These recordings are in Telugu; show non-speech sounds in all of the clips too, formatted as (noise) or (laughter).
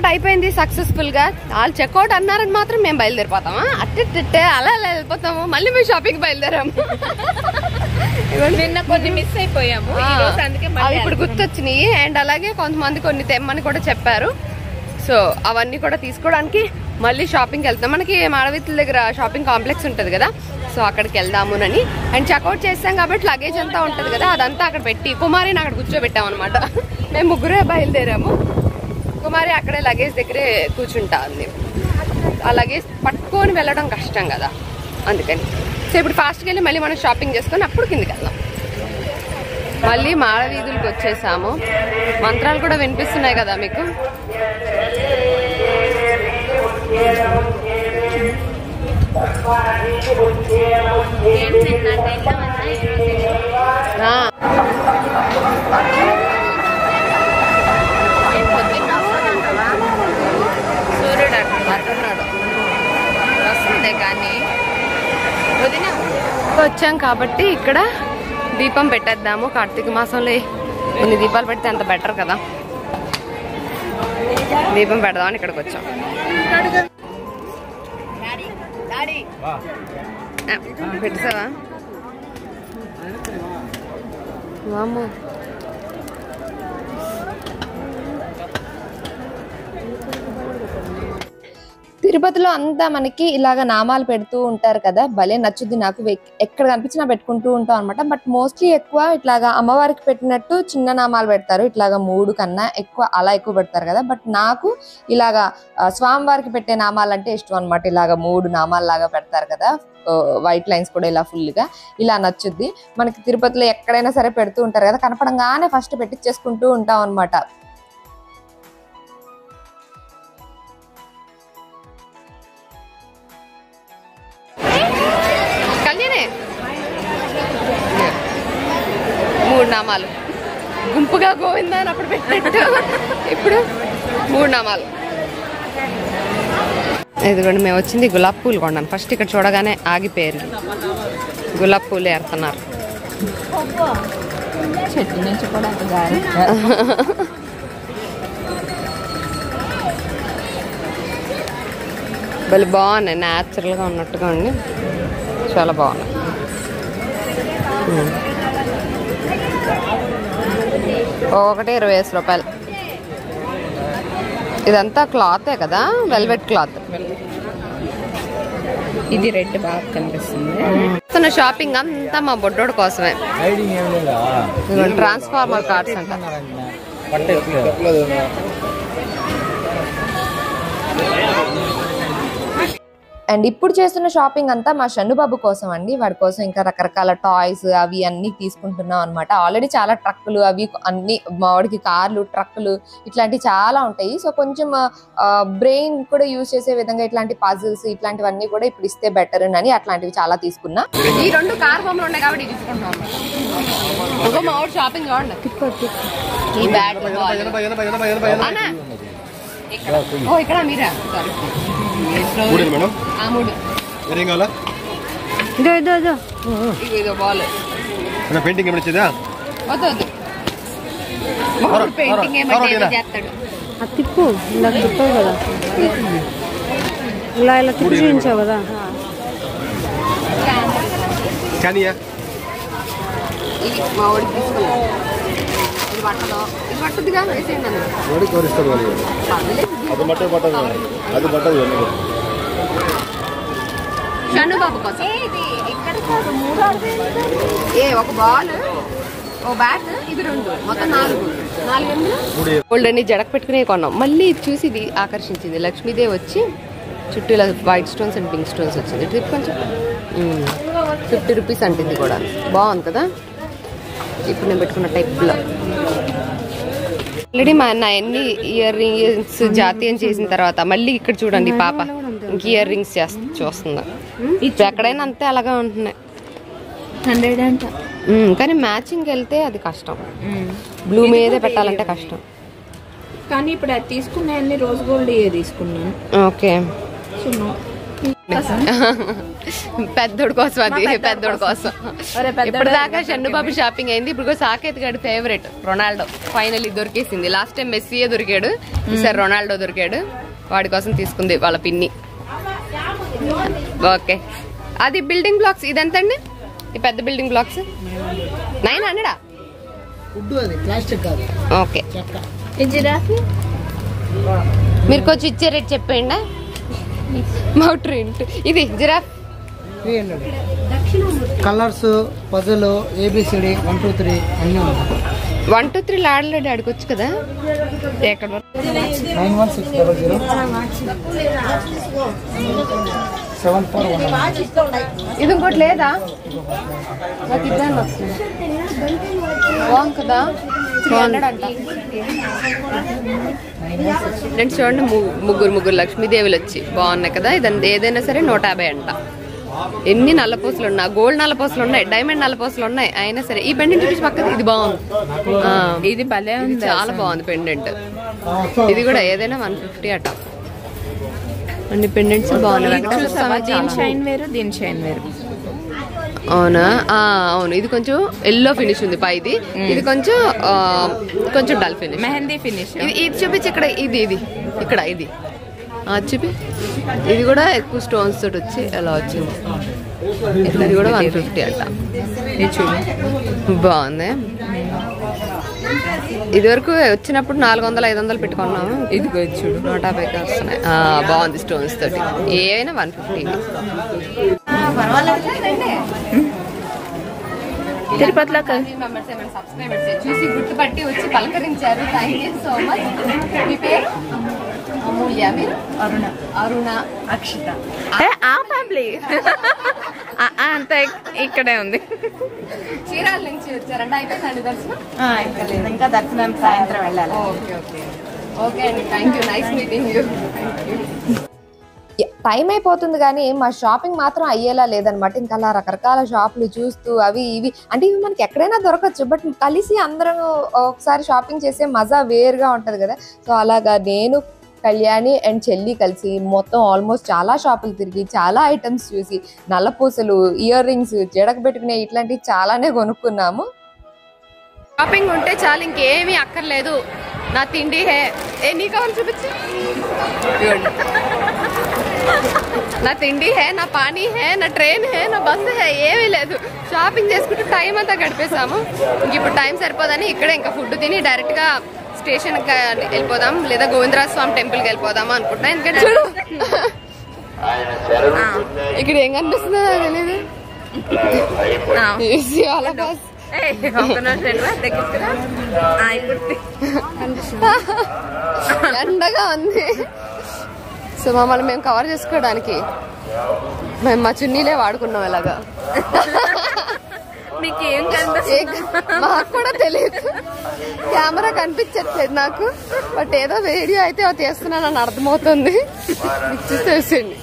చెక్అవుట్ అయిపోయింది సక్సెస్ఫుల్గా వాళ్ళు చెక్అవుట్ అన్నారని మాత్రం మేము బయలుదేరిపోతామా? అట్టే అలా అలా వెళ్ళిపోతాము. మళ్ళీ మేము షాపింగ్ బయలుదేరాము. నిన్న కొన్ని మిస్ అయిపోయాము. అవి ఇప్పుడు గుర్తొచ్చినాయి. అండ్ అలాగే కొంతమంది కొన్ని తెమ్మని కూడా చెప్పారు. సో అవన్నీ కూడా తీసుకోవడానికి మళ్ళీ షాపింగ్కి వెళ్తాం. మనకి మాడవితుల దగ్గర షాపింగ్ కాంప్లెక్స్ ఉంటుంది కదా? సో అక్కడికి వెళ్దామునని. అండ్ చెక్అవుట్ చేస్తాం కాబట్టి లగేజ్ అంతా ఉంటుంది కదా? అదంతా అక్కడ పెట్టి కుమారిని అక్కడ కూర్చోబెట్టాం అనమాట మేము ముగ్గురే బయలుదేరాము. కుమారి అక్కడే లగేజ్ దగ్గరే కూర్చుంటా ఉంది ఆ లగేజ్ పట్టుకొని వెళ్ళడం కష్టం కదా అందుకని. సో ఇప్పుడు ఫాస్ట్కి వెళ్ళి మళ్ళీ మనం షాపింగ్ చేసుకొని అప్పుడు కిందికి వెళ్దాం. మళ్ళీ మాడవీధులకు వచ్చేసాము. మంత్రాలు కూడా వినిపిస్తున్నాయి కదా మీకు? ఆ. వచ్చాం కాబట్టి ఇక్కడ దీపం పెట్టేద్దాము కార్తీక మాసంలో కొన్ని దీపాలు పెడితే అంత బెటర్ కదా. దీపం పెడదామని ఇక్కడికి వచ్చాం. పెట్టావా పెట్టేసావా? వామ్మో. తిరుపతిలో అంతా మనకి ఇలాగ నామాలు పెడుతూ ఉంటారు కదా భలే నచ్చుద్ది నాకు. ఎక్కడ కనిపించినా పెట్టుకుంటూ ఉంటాం అనమాట బట్ మోస్ట్లీ ఎక్కువ ఇట్లాగా అమ్మవారికి పెట్టినట్టు చిన్న నామాలు పెడతారు. ఇట్లాగా మూడు కన్నా ఎక్కువ అలా ఎక్కువ పెడతారు కదా. బట్ నాకు ఇలాగా స్వామివారికి పెట్టే నామాలు అంటే ఇష్టం అనమాట ఇలాగా మూడు నామాలు లాగా పెడతారు కదా వైట్ లైన్స్ కూడా ఇలా ఫుల్గా ఇలా నచ్చుద్ది. మనకి తిరుపతిలో ఎక్కడైనా సరే పెడుతూ ఉంటారు కదా కనపడంగానే ఫస్ట్ పెట్టించేసుకుంటూ ఉంటాం అనమాట నామాలు. గుంపుగా గోవిందా అని అప్పుడు పెట్టినట్టు. ఇప్పుడు మూడు నామాలు. ఇదిగోండి మేము వచ్చింది గులాబ్ పూలు కొన్నాను ఫస్ట్ ఇక్కడ చూడగానే ఆగిపోయారు. గులాబ్ పూలు ఏరుతున్నారు చెట్టు నుంచి కూడా భలే బాగున్నాయి న్యాచురల్గా ఉన్నట్టుగా ఉండి చాలా బాగున్నాయి. ఒకటి ఇరవై ఐదు రూపాయలు. ఇదంతా క్లాతే కదా? Velvet cloth. ఇది రెడ్ బాగా కనిపిస్తుంది. షాపింగ్ అంతా మా బొడ్డోడు కోసమే. ట్రాన్స్ఫార్మర్ కార్డ్స్ అంట. అండ్ ఇప్పుడు చేస్తున్న షాపింగ్ అంతా మా షన్నుబాబు కోసం అండి. వాడి కోసం ఇంకా రకరకాల టాయ్స్ అవి అన్ని తీసుకుంటున్నాం అనమాట ఆల్రెడీ చాలా ట్రక్కులు అవి అన్ని మా వాడికి కార్లు ట్రక్కులు ఇట్లాంటివి చాలా ఉంటాయి. సో కొంచెం బ్రెయిన్ కూడా యూజ్ చేసే విధంగా ఇట్లాంటి పజిల్స్ ఇట్లాంటివన్నీ కూడా ఇప్పుడు ఇస్తే బెటర్ అని అట్లాంటివి చాలా తీసుకున్నా. ఈ రెండు కార్ బొమ్మలు ఉన్నాయి కాబట్టి తీసుకుంటున్నాం షాపింగ్ చూడండి ఈ బ్యాట్ ఇక్కడ మీరా? సారీ మూడు మేడం? ఆ మూడు. ఏం కావాలా? ఇదో ఇదో ఇదో. ఇగో ఇదో బాల్ నా పెయింటింగ్ ఏమైనా వద్దు వద్దు. పెయింటింగ్ చేస్తాడు. అది తిప్పు. ఇందాక తిప్పావు కదా. ఇలా ఇలా తిప్పి చూపించావు కదా. కానీ ఇది మా వాడికి ఇది పట్టదు ఇది పట్టుదిగా వేసేయండి కోరిస్తాడు వాళ్ళు? పర్లేదు. అది బట్ట పట్టదు. అది పట్టదు షన్ను బాబు కోసం. ఏ ఒక బాల్ ఓ బ్యాట్ ఇది రెండు. మొత్తం నాలుగు. నాలుగు మూడు. గోల్డ్ అని జడక పెట్టుకునే కొన్నాం. మళ్ళీ ఇది చూసి ఇది ఆకర్షించింది. లక్ష్మీదేవి వచ్చి చుట్టూ ఇలా white stones and pink stones వచ్చింది. ఇది కొంచెం. ఫిఫ్టీ రూపీస్ అంటే ఇది కూడా. బాగుంది కదా? ఇప్పుడు నేను పెట్టుకున్న టైప్లో ఆల్రెడీ మా అన్న ఎన్ని ఇయర్ రింగ్స్ జాతీయం చేసిన తర్వాత మళ్ళీ ఇక్కడ చూడండి పాప ఇంక ఇయర్ రింగ్స్ చూస్తుందా. ఇప్పుడు ఎక్కడైనా అంతే అలాగే ఉంటున్నాయి. హండ్రెడ్ అంట. ఉమ్, కానీ మ్యాచింగ్ వెళ్తే అది కష్టం. బ్లూ మీదే పెట్టాలంటే కష్టం. కానీ ఇప్పుడు అది తీసుకునే అన్ని రోజ్ గోల్డ్ తీసుకున్నాను. ఓకే. (laughs) పెద్దోడు కోసం అది పెద్దోడు కోసం. ఇప్పుడు దాకా షన్నుబాబు షాపింగ్ అయింది. ఇప్పుడు సాకేత్ గడి ఫేవరెట్ రొనాల్డో. ఫైనల్లీ దొరికేసింది. లాస్ట్ టైం మెస్సీయే దొరికాడు. ఈసారి రొనాల్డో దొరికాడు. వాడి కోసం తీసుకుంది వాళ్ళ పిన్ని. ఓకే. అది బిల్డింగ్ బ్లాక్స్ ఇదెంతండి? ఈ పెద్ద బిల్డింగ్ బ్లాక్స్ నైన్ హండ్రెడా ఫుడ్ అది ప్లాస్టిక్ కాదు. ఓకే. మీరు కొంచెం ఇచ్చే రేట్ చెప్పండి మౌట్ రెంట్ ఇది giraffe. Three hundred. Colours puzzle A B C D one two three అన్నీ ఉన్నాయి. వన్ టూ త్రీ ఆడలేడు అడగొచ్చు కదా? ఎక్కడ nine one six double zero. Seven four one ఇది ఇంకోటి లేదా? నాకు ఇద్దాను వస్తుంది. బాగుంది కదా? ఫ్రెండ్స్ చూడండి ముగ్గురు ముగ్గురు లక్ష్మీదేవులు వచ్చి బాగున్నాయి కదా. ఇదంతా ఏదైనా సరే నూట యాభై అంట. ఎన్ని నల్లపూసలు ఉన్నా గోల్డ్ నల్లపూసలు ఉన్నాయి డైమండ్ నల్లపూసలు ఉన్నాయి అయినా సరే ఈ పెండెంట్ చూపించి పక్కన ఇది బాగుంది. ఇది భలే ఉంది చాలా బాగుంది పెండెంట్. ఇది కూడా ఏదైనా వన్ ఫిఫ్టీ అట. అన్ని పెండెంట్స్ బాగున్నాయి. దీని షైన్ వేరు దీని షైన్ వేరు. అవునా? అవును. ఇది కొంచెం ఎల్లో ఫినిష్ ఉంది పైది ఇది. కొంచెం కొంచెం డల్ ఫినిష్ మెహందీ ఫినిష్ ఇది ఇది చూపించి ఇక్కడ ఇది ఇది. ఇక్కడ ఇది. చూపి. ఇది కూడా ఎక్కువ స్టోన్స్ తోటి వచ్చి ఎలా వచ్చింది. ఇది కూడా వన్ ఫిఫ్టీ అంట. ఇది చూడు బాగుంది. ఇది వరకు వచ్చినప్పుడు నాలుగు వందలు ఐదు వందలు పెట్టుకున్నాము. ఇది చూడు. నూట యాభైకి వస్తున్నాయి. బాగుంది స్టోన్స్ తోటి. ఏవైనా వన్ ఫిఫ్టీ తిరుపతిలో క- చూసి గుర్తుపట్టి వచ్చి పలకరించారు. థ్యాంక్ యూ సో మచ్ మీ పేరు? అమూల్య. మీరు? అరుణ. అరుణ. అక్షిత. ఆ ఫ్యామిలీ? అంతా ఇక్- ఇక్కడే ఉంది. చీరాల నుంచి వచ్చారండి అయిపోయిందండి దర్శనం? ఇంకా దర్శనం సాయంత్రం వెళ్ళాలి. Okay okay. ఓకే అండి. Thank you nice meeting you time అయిపోతుంది కానీ మా షాపింగ్ మాత్రం అయ్యేలా లేదనమాట. ఇంకా అలా రకరకాల షాపులు చూస్తూ అవి ఇవి. అంటే ఇవి మనకి ఎక్కడైనా దొరకచ్చు. బట్ కలిసి అందరం ఒకసారి షాపింగ్ చేసే మజా వేరుగా ఉంటది కదా. సో అలాగా నేను కళ్యాణి అండ్ చెల్లి కలిసి మొత్తం ఆల్మోస్ట్ చాలా షాపులు తిరిగి చాలా ఐటమ్స్ చూసి నల్లపూసలు ఇయర్ రింగ్స్ జడకు పెట్టుకునే ఇట్లాంటివి చాలానే కొనుక్కున్నాము. షాపింగ్ ఉంటే చాలు ఇంకేమీ అక్కర్లేదు. నా తిండి హే ఏ నీ కావాలి చూపించు. (laughs) నా తిండి హే నా పానీ హే నా ట్రైన్ హే నా బస్సు హే ఏమీ లేదు. షాపింగ్ చేసుకుంటూ టైం అంతా గడిపేసాము ఇంక ఇప్పుడు టైం సరిపోదని ఇక్కడే ఇంకా ఫుడ్ తిని డైరెక్ట్గా స్టేషన్ వెళ్ళిపోదాం లేదా గోవిందరాజ స్వామి టెంపుల్కి వెళ్ళిపోదాం అనుకుంటున్నా. ఎందుకంటే చూడు. (laughs) ఇక్కడ ఏం కనిపిస్తుందో us. (laughs) ఎండగా ఉంది. సో మమ్మల్ని మేము కవర్ చేసుకోవడానికి మేము మా చున్నీలే వాడుకున్నాం ఇలాగా. ఏ- మాకు కూడా తెలియదు. కెమెరా కనిపించట్లేదు నాకు. బట్ ఏదో వీడియో అయితే అది తీస్తున్నానని అర్థమవుతుంది. చూసి తెలిసింది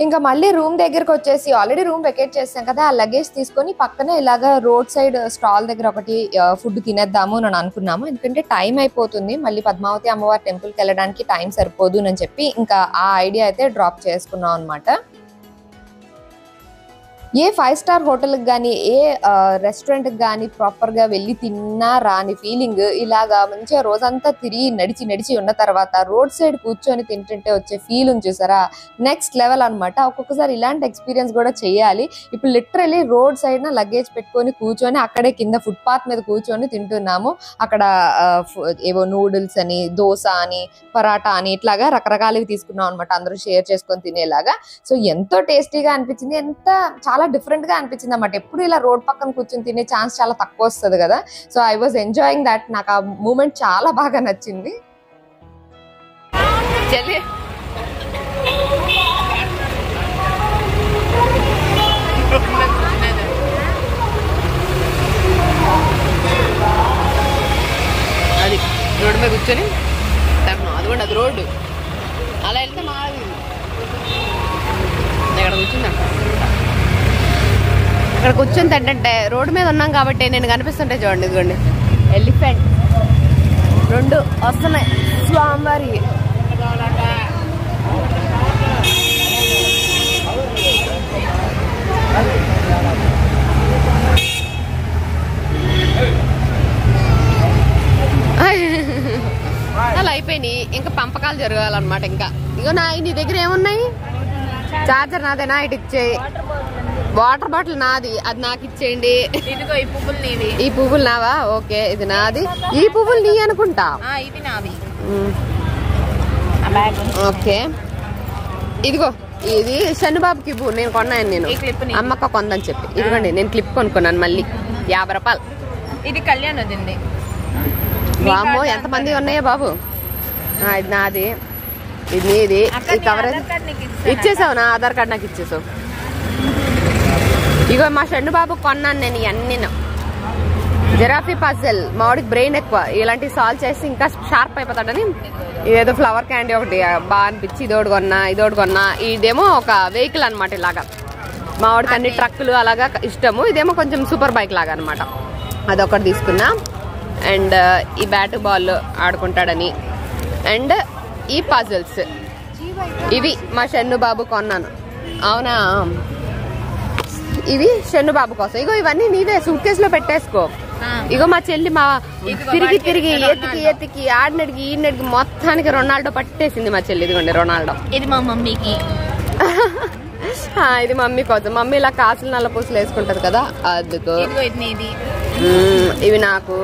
ఇంకా మళ్ళీ రూమ్ దగ్గరకు వచ్చేసి ఆల్రెడీ రూమ్ వెకేట్ చేసాం కదా ఆ లగేజ్ తీసుకొని పక్కనే ఇలాగా రోడ్ సైడ్ స్టాల్ దగ్గర ఒకటి uh, ఫుడ్ తినేద్దాము అని అనుకున్నాము. ఎందుకంటే టైం అయిపోతుంది మళ్ళీ పద్మావతి అమ్మవారి టెంపుల్కి వెళ్ళడానికి టైం సరిపోదు అని చెప్పి ఇంకా ఆ ఐడియా అయితే డ్రాప్ చేసుకున్నాం అనమాట ఏ ఫైవ్ స్టార్ హోటల్కి కానీ ఏ రెస్టారెంట్కి కానీ ప్రాపర్గా వెళ్ళి తిన్నా రాని ఫీలింగ్ ఇలాగా మంచిగా రోజంతా తిరిగి నడిచి నడిచి ఉన్న తర్వాత రోడ్ సైడ్ కూర్చొని తింటుంటే వచ్చే ఫీల్ ఉంది చూసారా? నెక్స్ట్ లెవెల్ అన్నమాట. ఒక్కొక్కసారి ఇలాంటి ఎక్స్పీరియన్స్ కూడా చేయాలి. ఇప్పుడు లిటరలీ రోడ్ సైడ్ న లగేజ్ పెట్టుకొని కూర్చొని అక్కడే కింద ఫుట్పాత్ మీద కూర్చొని తింటున్నాము. అక్కడ ఏవో నూడిల్స్ అని దోశ అని పరాటా అని ఇట్లాగా రకరకాలవి తీసుకున్నాం అనమాట అందరూ షేర్ చేసుకొని తినేలాగా. సో ఎంతో టేస్టీగా అనిపించింది. ఎంత చాలా డిఫరెంట్గా అనిపించింది అనమాట ఎప్పుడు ఇలా రోడ్ పక్కన కూర్చొని తినే ఛాన్స్ చాలా తక్కువ వస్తుంది కదా. So I was enjoying that నాకు ఆ మూమెంట్ చాలా బాగా నచ్చింది. అది రోడ్డు మీద కూర్చొని తను అది అది రోడ్డు. అలా వెళ్తే మాది. ఇక్కడ కూర్చుందంట ఇక్కడ కూర్చొని తింటే రోడ్డు మీద ఉన్నాం కాబట్టి నేను కనిపిస్తుంటే చూడండి ఇదిగోండి. ఎలిఫెంట్ రెండు వస్తున్నాయి. స్వామివారి. అలా అయిపోయినాయి. ఇంకా పంపకాలు జరగాలన్నమాట ఇంకా. ఇగో నా నీ దగ్గర ఏమున్నాయి? చార్జర్ నాదేనా? ఇటు ఇచ్చేయి. వాటర్ బాటిల్ నాది అది నాకు ఇచ్చేయండి. ఇదిగో ఈ పువ్వులు నీవి ఈ పువ్వులు నావా? ఓకే ఇది నాది. ఈ పువ్వులు నీ అనుకుంటా? ఆ బ్యాగ్ ఓకే. ఇదిగో ఇది శనిబాబుకి ఇవ్వు నేను కొన్నాను నేను. అమ్మక్క కొందని చెప్పి. ఇదిగోండి నేను క్లిప్ కొనుక్కున్నాను మళ్ళీ. యాభై రూపాయలు. ఇది కళ్యాణ్ వదింది వామ్మో ఎంతమంది ఉన్నాయో బాబు? ఇది నాది. ఇది నీది. కవరేజ్. ఇచ్చేసావు నా ఆధార్ కార్డ్ నాకు ఇచ్చేసావు. ఇగో మా షండు బాబు కొన్నాను నేను ఇవన్నీ జిరాఫీ పజిల్ మామిడికి బ్రెయిన్ ఎక్కువ. ఇలాంటివి సాల్వ్ చేసి ఇంకా షార్ప్ అయిపోతాడని ఇదేదో ఫ్లవర్ క్యాండీ ఒకటి బాగా అనిపించి ఇదోటి కొన్నా ఇదోటి కొన్నా. ఇదేమో ఒక వెహికల్ అన్నమాట ఇలాగా. మామిడికి అన్ని ట్రక్కులు అలాగా ఇష్టము. ఇదేమో కొంచెం సూపర్ బైక్ లాగా అనమాట అదొకటి తీసుకున్నా. అండ్ ఈ బ్యాట్ బాల్ ఆడుకుంటాడని. అండ్ ఈ పజిల్స్. ఇవి మా షన్ను బాబు కొన్నాను. అవునా? ఇవి షన్ను బాబు కోసం. ఇగో ఇవన్నీ నీవే సూట్ కేసులో పెట్టేసుకో. ఆ. ఇగో మా చెల్లి మా తిరిగి తిరిగి. ఎత్తికి ఎత్తికి ఆడినడికి ఈడినడికి మొత్తానికి రొనాల్డో పట్టేసింది మా చెల్లి. ఇదిగోండి రొనాల్డో. ఇది మా మమ్మీకి. (laughs) ఇది మమ్మీ కోసం. మమ్మీ ఇలా కాసులు నల్ల పూసలు వేసుకుంటది కదా అందుకు ఇవి నాకు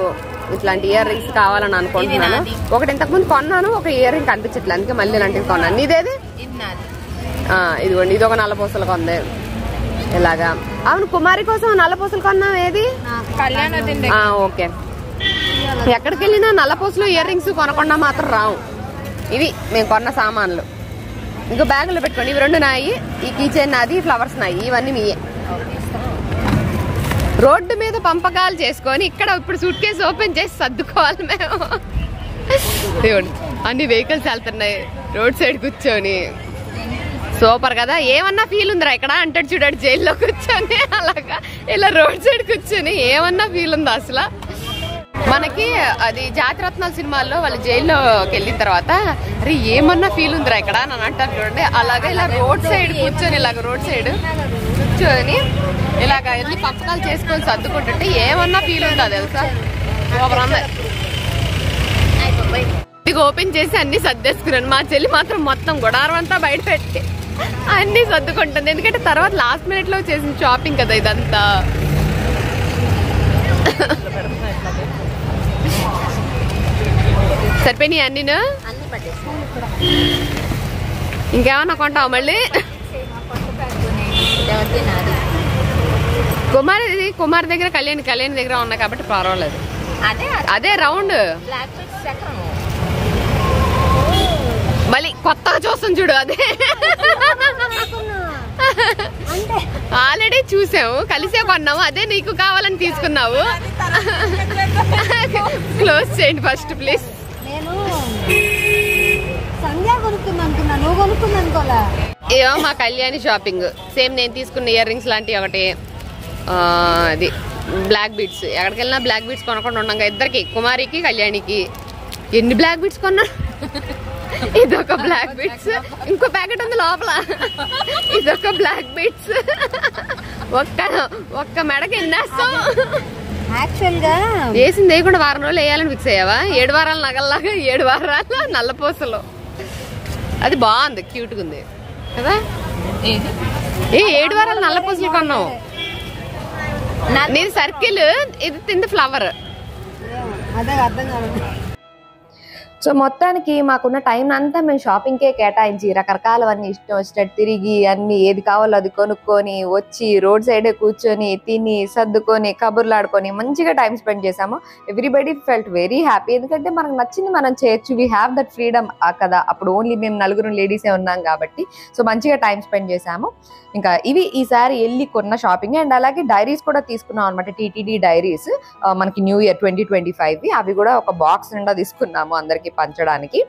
ఇట్లాంటి ఇయర్ రింగ్స్ కావాలని అనుకుంటున్నాను. ఒకటి ఇంతకు ముందు కొన్నాను ఒక ఇయర్ రింగ్ కనిపించట్లేదు అందుకే మళ్ళీ ఇలాంటివి కొన్నాను. నీదేది? ఇది నాది. ఆ, ఇదిగోండి ఇది ఒక నల్ల పూసలు కొంది. ఇలాగా అవును కుమారి కోసం నల్ల పూసలు కొన్నావు ఏది ఓకే ఎక్కడికి వెళ్ళినా నల్ల పూసలు ఇయర్ రింగ్స్ కొనకుండా మాత్రం రావు. ఇవి మేము కొన్న సామాన్లు. ఇంకో బ్యాగులో పెట్టుకోండి. ఇవి రెండు నాయి ఈ కీచైన్ నాది ఫ్లవర్స్ నాయి. ఇవన్నీ మీయే. రోడ్డు మీద పంపకాలు చేసుకొని ఇక్కడ ఇప్పుడు సూట్ కేసు ఓపెన్ చేసి సర్దుకోవాలి మేము. అన్ని వెహికల్స్ వెళ్తున్నాయి. రోడ్ సైడ్ కూర్చొని సూపర్ కదా. ఏమన్నా ఫీల్ ఉందిరా? ఇక్కడ అంటాడు చూడాడు జైల్లో కూర్చొని అలాగా. ఇలా రోడ్ సైడ్ కూర్చొని ఏమన్నా ఫీల్ ఉందా అసలు? మనకి అది జాతిరత్నాల సినిమాల్లో వాళ్ళు జైల్లోకి వెళ్ళిన తర్వాత అరే ఏమన్నా ఫీల్ ఉందిరా ఇక్కడ అని అంటారు చూడండి. అలాగా ఇలా రోడ్ సైడ్ కూర్చొని ఇలాగ రోడ్ సైడ్ కూర్చొని ఇలాగ వెళ్ళి పంపకాలు చేసుకొని సర్దుకుంటుంటే ఏమన్నా ఫీల్ ఉందా తెలుసా? ఇది ఓపెన్ చేసి అన్ని సర్దేసుకున్నాను. మా చెల్లి మాత్రం మొత్తం గుడారం అంతా బయట పెట్టి అన్ని సర్దుకుంటుంది. ఎందుకంటే తర్వాత లాస్ట్ మినిట్లో చేసిన షాపింగ్ కదా ఇదంతా. సరిపోయినాయి అన్ని ఇంకేమన్నా కొంటావు మళ్ళీ? కుమారి ఇది కుమార్ దగ్గర కళ్యాణ్ కళ్యాణ్ దగ్గర ఉన్నాయి కాబట్టి పర్వాలేదు. అదే రౌండ్. మళ్ళీ కొత్తగా చూస్తాం చూడు అదే. ఆల్రెడీ చూసాము కలిసే కొన్నాము అదే నీకు కావాలని తీసుకున్నావు. క్లోజ్ చేయండి ఫస్ట్ ప్లీజ్ ఏమో మా కళ్యాణి షాపింగ్ సేమ్ నేను తీసుకున్న ఇయర్ రింగ్స్ లాంటివి ఒకటి. అది బ్లాక్ బీట్స్ ఎక్కడికి వెళ్ళినా బ్లాక్ బీట్స్ కొనకుండా ఉన్నాం ఇద్దరికి కుమారికి కళ్యాణికి. ఎన్ని బ్లాక్ బీట్స్ కొన్నా? ఇదొక బ్లాక్ బీట్స్ ఇంకో ప్యాకెట్ ఉంది లోపల. ఇదొక బ్లాక్ బీట్స్ ఒక్క ఒక్క మెడకి ఎన్నేస్తాం? యాక్చువల్గా వేసింది వేయకుండా వారం రోజులు వేయాలని ఫిక్స్ అయ్యావా? ఏడు వారాల నగల్లాగా ఏడు వారాల నల్లపూసలు అది బాగుంది క్యూట్గా ఉంది. కదా? ఏ ఏడు వారాలు నల్లపూసలు కొన్నావు? నీది సర్కిల్ ఇది తింది ఫ్లవర్ అదే అర్థం కాదు సో మొత్తానికి మాకున్న టైం అంతా మేము షాపింగ్కే కేటాయించి రకరకాలవన్నీ ఇష్టం వచ్చినట్టు తిరిగి అన్ని ఏది కావాలో అది కొనుక్కొని వచ్చి రోడ్ సైడే కూర్చొని తిని సర్దుకొని కబుర్లు ఆడుకొని మంచిగా టైం స్పెండ్ చేసాము ఎవ్రీబడి ఫెల్ట్ వెరీ హ్యాపీ ఎందుకంటే మనకు నచ్చింది మనం చేయొచ్చు. వీ హ్యావ్ దట్ ఫ్రీడమ్ కదా అప్పుడు ఓన్లీ మేము నలుగురు లేడీసే ఉన్నాం కాబట్టి. సో మంచిగా టైం స్పెండ్ చేసాము ఇంకా ఇవి ఈసారి వెళ్ళి కొన్న షాపింగ్ అండ్ అలాగే డైరీస్ కూడా తీసుకున్నాం అనమాట టీటీడీ డైరీస్ మనకి new year twenty twenty five అవి కూడా ఒక బాక్స్ నిండా తీసుకున్నాము అందరికి. పంచడానికి.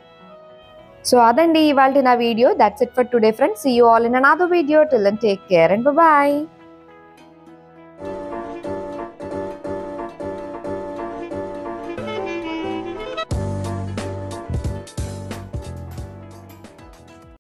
సో అదండి ఇవాళ నా video. That's it for today friends see you all in another video till take care and bye